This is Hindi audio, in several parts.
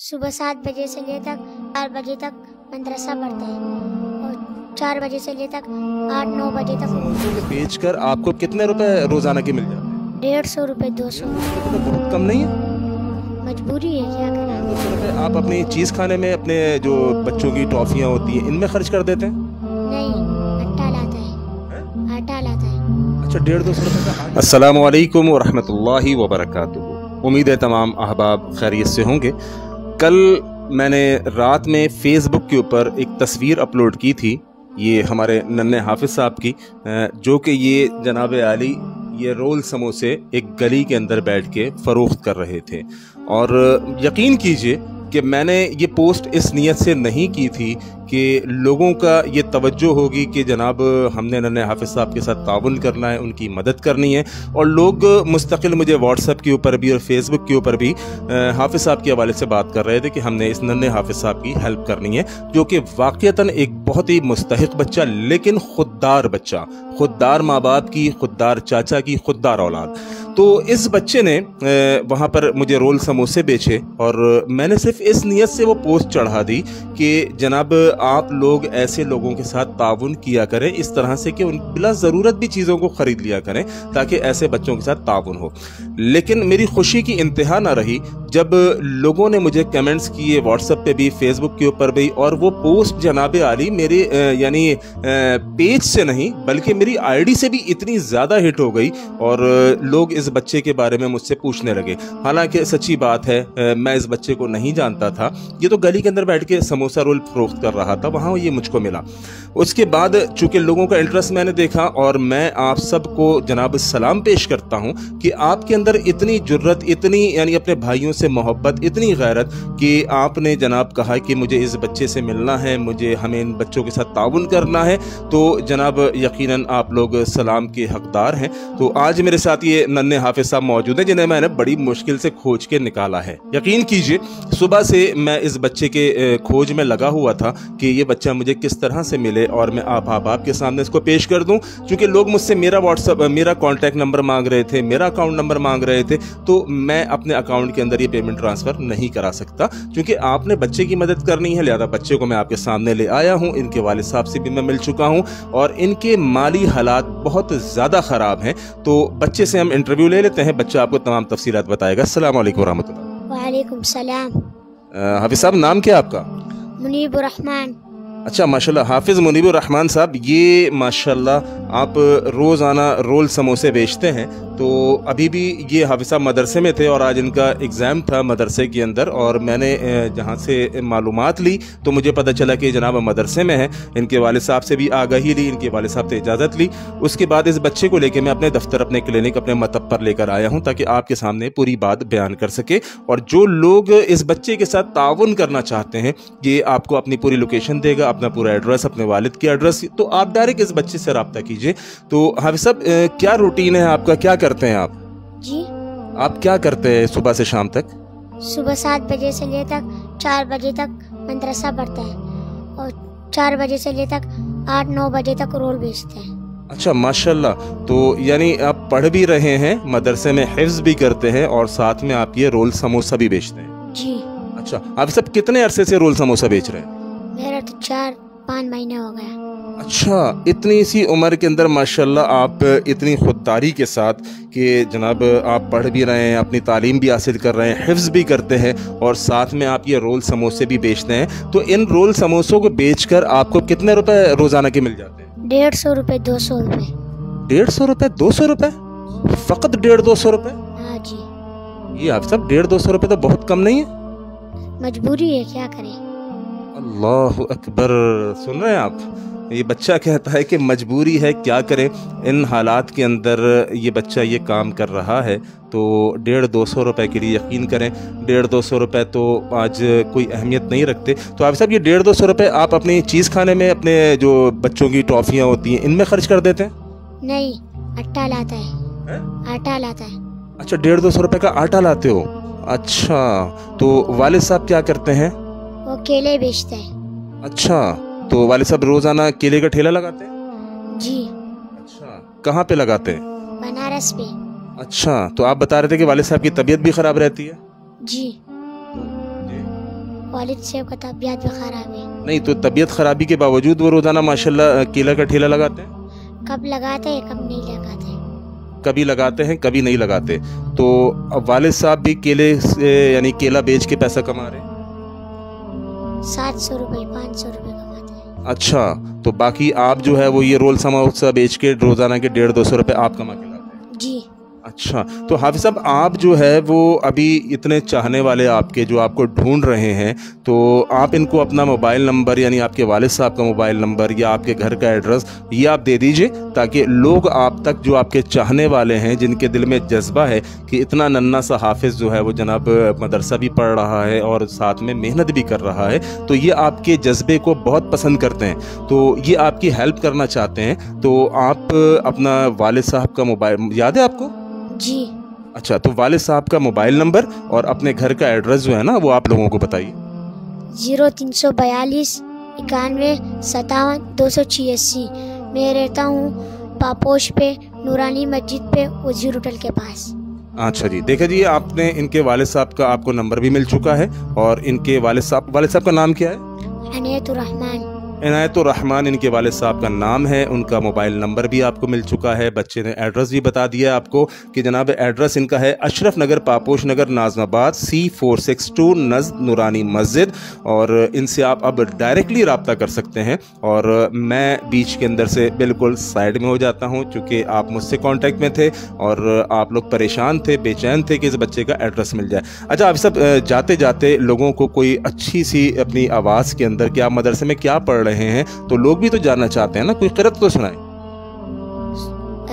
सुबह सात बजे से ले तक चार बजे तक मदरसा पढ़ते हैं और चार बजे से ले तक आठ नौ बजे तक बेच कर आपको कितने रुपए रोज़ाना के मिल जाते हैं? डेढ़ सौ रुपये दो सौ। तो बहुत कम नहीं है? मजबूरी है क्या करें? सौ रुपए आप अपनी चीज़ खाने में अपने जो बच्चों की टॉफियाँ होती हैं इनमें खर्च कर देते हैं? नहीं आटा लाता है। आटा लाता है। अच्छा डेढ़ दो सौ रुपये का अस्सलाम वालेकुम वरहमतुल्लाहि वबरकातुहू। उम्मीद है तमाम अहबाब खैरियत से होंगे। कल मैंने रात में फेसबुक के ऊपर एक तस्वीर अपलोड की थी, ये हमारे नन्हे हाफिज साहब की जो कि ये जनाब आली ये रोल समोसे एक गली के अंदर बैठ के फ़रोख्त कर रहे थे। और यकीन कीजिए कि मैंने ये पोस्ट इस नीयत से नहीं की थी कि लोगों का ये तवज्जो होगी कि जनाब, हमने नन्हे हाफिज़ साहब के साथ ताउन करना है, उनकी मदद करनी है। और लोग मुस्तकिल मुझे व्हाट्सएप के ऊपर भी और फेसबुक के ऊपर भी हाफिज़ साहब के हवाले से बात कर रहे थे कि हमने इस नन्हे हाफिज़ साहब की हेल्प करनी है, जो कि वाक़ता एक बहुत ही मुस्तक बच्चा, लेकिन खुददार बच्चा, खुददार माँ बाप की, खुददार चाचा की, खुददार औलाद। तो इस बच्चे ने वहाँ पर मुझे रोल समोसे बेचे और मैंने सिर्फ़ इस नीयत से वो पोस्ट चढ़ा दी कि, जनाब, आप लोग ऐसे लोगों के साथ ताउन किया करें, इस तरह से कि उन बिला ज़रूरत भी चीज़ों को ख़रीद लिया करें, ताकि ऐसे बच्चों के साथ ताउन हो। लेकिन मेरी खुशी की इंतहा ना रही जब लोगों ने मुझे कमेंट्स किए व्हाट्सएप पे भी फेसबुक के ऊपर भी, और वो पोस्ट जनाब आली मेरे यानी पेज से नहीं, बल्कि मेरी आईडी से भी इतनी ज़्यादा हिट हो गई, और लोग इस बच्चे के बारे में मुझसे पूछने लगे। हालाँकि सच्ची बात है मैं इस बच्चे को नहीं जानता था। ये तो गली के अंदर बैठ के समोसा रोल फरोख्त कर रहा था, वहाँ ये मुझको मिला। उसके बाद चूँकि लोगों का इंटरेस्ट मैंने देखा, और मैं आप सबको जनाब सलाम पेश करता हूँ कि आपके अंदर इतनी जुर्रत, इतनी, यानी अपने भाइयों से मोहब्बत, इतनी गैरत कि आपने जनाब कहा कि मुझे इस बच्चे से मिलना है, मुझे हमें इन बच्चों के साथ ताउन करना है। तो जनाब, यकीनन आप लोग सलाम के हकदार हैं। तो आज मेरे साथ ये नन्हे हाफिज साहब मौजूद हैं, जिन्हें मैंने बड़ी मुश्किल से खोज के निकाला है। यकीन कीजिए, सुबह से मैं इस बच्चे के खोज में लगा हुआ था कि ये बच्चा मुझे किस तरह से मिले और मैं आप आप आपके सामने इसको पेश कर दूँ। क्योंकि लोग मुझसे मेरा व्हाट्सअप मेरा कॉन्टैक्ट नंबर मांग रहे थे, मेरा अकाउंट नंबर मांग रहे थे तो मैं अपने अकाउंट के अंदर ये पेमेंट ट्रांसफ़र नहीं करा सकता क्योंकि आपने बच्चे की मदद करनी है लिहाजा बच्चे को मैं आपके सामने ले आया हूँ इनके वाले साहब से भी मैं मिल चुका हूँ और इनके माली हालात बहुत ज़्यादा ख़राब हैं तो बच्चे से हम इंटरव्यू ले लेते हैं बच्चा आपको तमाम तफसीलात बताएगा। असल वालेकुम सलाम। हाफिज साहब नाम क्या आपका? मुनीब रहमान अच्छा माशाल्लाह हाफिज़ मुनीबुर रहमान साहब ये माशाल्लाह आप रोज़ाना रोल समोसे बेचते हैं तो अभी भी ये हाफिज़ साहब मदरसे में थे और आज इनका एग्ज़ाम था मदरसे के अंदर और मैंने जहाँ से मालूम ली तो मुझे पता चला कि जनाब मदरसे में है। इनके वाले साहब से भी आगाही ली, इनके वाले साहब से इजाज़त ली। उसके बाद इस बच्चे को लेकर मैं अपने दफ्तर, अपने क्लिनिक, अपने मतब पर लेकर आया हूँ ताकि आपके सामने पूरी बात बयान कर सके। और जो लोग इस बच्चे के साथ ताउन करना चाहते हैं, ये आपको अपनी पूरी लोकेशन देगा, अपना पूरा एड्रेस, अपने वालिद की एड्रेस। तो आप डायरेक्ट इस बच्चे से रबता कीजिए। तो हाफि साहब क्या रूटीन है आपका? क्या करते हैं आप? जी। आप क्या करते हैं सुबह से शाम तक? सुबह सात बजे से ले तक चार बजे तक मदरसा पढ़ते हैं और चार बजे से ले तक आठ नौ बजे तक रोल बेचते हैं। अच्छा माशाल्लाह। तो यानी आप पढ़ भी रहे हैं मदरसे में हिफ्ज भी करते हैं और साथ में आप ये रोल समोसा भी बेचते हैं। जी। अच्छा आप सब कितने अरसे से रोल समोसा बेच रहे हैं? मेरा तो चार पाँच महीने हो गया अच्छा इतनी सी उम्र के अंदर माशाल्लाह आप इतनी खुददारी के साथ कि जनाब आप पढ़ भी रहे हैं अपनी तालीम भी हासिल कर रहे हैं हिफ्ज भी करते हैं और साथ में आप ये रोल समोसे भी बेचते हैं तो इन रोल समोसों को बेचकर आपको कितने रुपए रोज़ाना के मिल जाते हैं? डेढ़ सौ रुपये दो सौ रुपये डेढ़ सौ रुपये दो सौ रुपये फ़कत डेढ़ दो सौ रुपये हाँ जी। ये आप सब डेढ़ दो सौ रुपये तो बहुत कम नहीं है? मजबूरी है क्या करें? अल्लाह अकबर सुन रहे हैं आप? ये बच्चा कहता है कि मजबूरी है क्या करें? इन हालात के अंदर ये बच्चा ये काम कर रहा है तो डेढ़ दो सौ रुपये के लिए यकीन करें। डेढ़ दो सौ रुपये तो आज कोई अहमियत नहीं रखते। तो आप साहब ये डेढ़ दो सौ रुपये आप अपनी चीज़ खाने में अपने जो बच्चों की टॉफ़ियाँ होती हैं इनमें खर्च कर देते हैं? नहीं आटा लाता है। हैं? आटा लाता है। अच्छा डेढ़ दो सौ रुपये का आटा लाते हो? अच्छा तो वालिद साहब क्या करते हैं? वो केले बेचते हैं। अच्छा तो वालिद साहब रोज़ाना केले का ठेला लगाते हैं? जी। अच्छा। कहाँ पे लगाते हैं? बनारस पे। अच्छा तो आप बता रहे थे कि वालिद साहब की तबीयत भी ख़राब रहती है? जी। वालिद साहब का तबीयत भी ख़राब है। नहीं तो तबीयत खराबी के बावजूद वो रोज़ाना माशाल्लाह केला का ठेला लगाते हैं? कब लगाते हैं कब नहीं लगाते कभी लगाते हैं कभी नहीं लगाते। तो अब वालिद साहब भी केले से यानी केला बेच के पैसा कमा रहे हैं? सात सौ रुपये पाँच सौ रुपये हैं अच्छा तो बाकी आप जो है वो ये रोल समोसा बेच के रोज़ाना के डेढ़ दो सौ रुपये आप कमा के अच्छा तो हाफिज साहब, आप जो है, वो अभी इतने चाहने वाले आपके जो आपको ढूंढ रहे हैं तो आप इनको अपना मोबाइल नंबर, यानी आपके वालिद साहब का मोबाइल नंबर या आपके घर का एड्रेस, ये आप दे दीजिए, ताकि लोग आप तक जो आपके चाहने वाले हैं, जिनके दिल में जज्बा है, कि इतना नन्ना सा हाफिज जो है, वो जनाब मदरसा भी पढ़ रहा है और साथ में मेहनत भी कर रहा है तो ये आपके जज्बे को बहुत पसंद करते हैं। तो ये आपकी हेल्प करना चाहते हैं तो आप अपना वालिद साहब का मोबाइल, याद है आपको? जी। अच्छा तो वालिद साहब का मोबाइल नंबर और अपने घर का एड्रेस जो है ना वो आप लोगों को बताइए। ज़ीरो तीन सौ बयालीस इक्यानवे सतावन दो सौ छियासी। मैं रहता हूँ पापोश पे नूरानी मस्जिद पे वज़ीर होटल के पास। अच्छा जी देखा जी आपने इनके वालिद साहब का आपको नंबर भी मिल चुका है और इनके वालिद साहब वालिद साहब का नाम क्या है? इनायतुर रहमान इनके वालिद साहब का नाम है, उनका मोबाइल नंबर भी आपको मिल चुका है। बच्चे ने एड्रेस भी बता दिया आपको कि जनाब एड्रेस इनका है Ashraf Nagar, Paposh Nagar, Nazimabad C four six two नज नूरानी मस्जिद। और इनसे आप अब डायरेक्टली रबता कर सकते हैं। और मैं बीच के अंदर से बिल्कुल साइड में हो जाता हूँ, चूँकि आप मुझसे कॉन्टैक्ट में थे और आप लोग परेशान थे, बेचैन थे कि इस बच्चे का एड्रेस मिल जाए। अच्छा आप सब जाते जाते लोगों को कोई अच्छी सी अपनी आवाज़ के अंदर, कि आप मदरसे में क्या पढ़ रहे हैं तो लोग भी तो जानना चाहते हैं ना कोई किरत तो सुनाए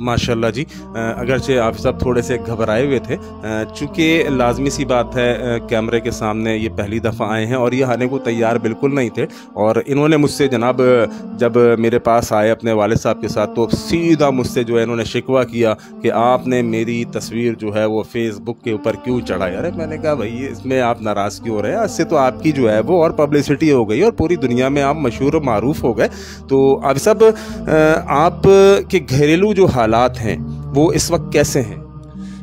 माशाल्लाह जी। अगरचे आप सब थोड़े से घबराए हुए थे। चूँकि लाजमी सी बात है कैमरे के सामने ये पहली दफ़ा आए हैं और ये आने को तैयार बिल्कुल नहीं थे। और इन्होंने मुझसे जनाब, जब मेरे पास आए अपने वालिद साहब के साथ तो सीधा मुझसे जो है इन्होंने शिकवा किया कि आपने मेरी तस्वीर जो है वो फेसबुक के ऊपर क्यों चढ़ाई? अरे, मैंने कहा, भाई इसमें आप नाराज़ क्यों हो रहे हैं? इससे तो आपकी जो है वो और पब्लिसिटी हो गई और पूरी दुनिया में आप मशहूर मरूफ हो गए। तो अब सब आप के घरेलू जो हालात हैं वो इस वक्त कैसे हैं?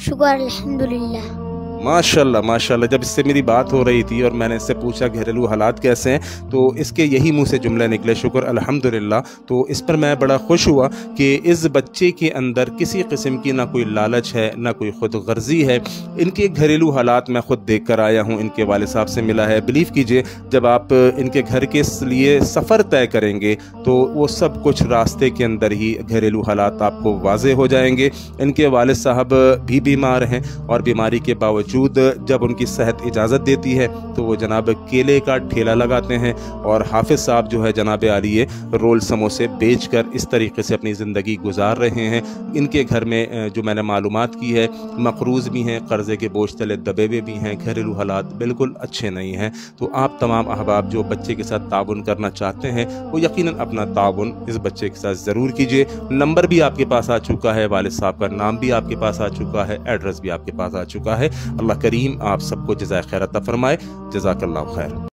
शुक्र अल्हम्दुलिल्लाह। माशाल्लाह माशाल्लाह। जब इससे मेरी बात हो रही थी और मैंने इससे पूछा घरेलू हालात कैसे हैं तो इसके यही मुँह से जुमले निकले, शुक्र, अल्हम्दुलिल्लाह। तो इस पर मैं बड़ा खुश हुआ कि इस बच्चे के अंदर किसी किस्म की ना कोई लालच है, ना कोई खुद गर्जी है। इनके घरेलू हालात मैं खुद देख कर आया हूँ, इनके वाले साहब से मिला है। बिलीव कीजिए, जब आप इनके घर के लिए सफ़र तय करेंगे तो वो सब कुछ रास्ते के अंदर ही घरेलू हालात आपको वाजे हो जाएँगे। इनके वालिद साहब भी बीमार हैं और बीमारी के बावजूद जब उनकी सेहत इजाज़त देती है तो वो जनाब केले का ठेला लगाते हैं और हाफिज़ साहब जो है जनाब आलिए रोल समोसे बेच कर इस तरीके से अपनी ज़िंदगी गुजार रहे हैं। इनके घर में जो मैंने मालूम की है, मकरूज़ भी हैं, कर्ज़े के बोझ तले दबे हुए भी हैं, घरेलू हालात बिल्कुल अच्छे नहीं हैं। तो आप तमाम अहबाब जो बच्चे के साथ ताउन करना चाहते हैं, वो यकीन अपना ताउन इस बच्चे के साथ ज़रूर कीजिए। नंबर भी आपके पास आ चुका है, वालिद साहब का नाम भी आपके पास आ चुका है, एड्रेस भी आपके पास आ चुका है। अल्लाह करीम आप सबको जजाय खैर फरमाए। जजाकल्ला खैर।